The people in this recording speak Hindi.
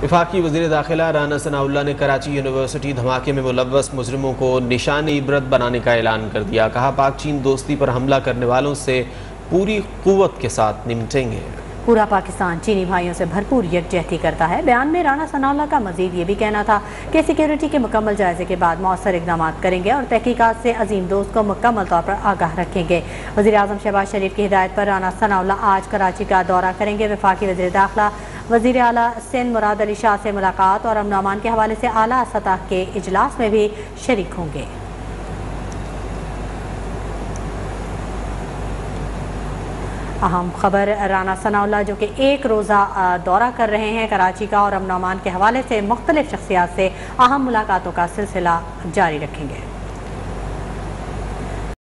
विफाकी वजी दाखिला राना सनाउल्ला ने कराची यूनिवर्सिटी धमाके में मुलवस मुजरमों को निशान इबरत बनाने का ऐलान कर दिया। कहा, पाक चीन दोस्ती पर हमला करने वालों से पूरी कुत के साथ निपटेंगे पूरा पाकिस्तान चीनी भाइयों से भरपूर यकजहती करता है। बयान में राना सनाउल्ला का मजीद ये भी कहना था कि सिक्योरिटी के मुकम्मल जायजे के बाद मौसर इकदाम करेंगे और तहकीकत से अजीम दोस्त को मुकम्मल तौर पर आगाह रखेंगे। वजी अजम शहबाज शरीफ की हिदायत पर राना सनाउल्ला आज कराची का दौरा करेंगे। विफाकी वजी दाखिला वज़ीर अला सिंध मुराद अली शाह से मुलाकात और अमन अमान के हवाले से आला सतह के अजलास में भी शरीक होंगे। अहम खबर, राना सनाउल्ला जो कि एक रोज़ा दौरा कर रहे हैं कराची का और अमन अमान के हवाले से मुख्तलिफ़ शख्सियात से अहम मुलाकातों का सिलसिला जारी रखेंगे।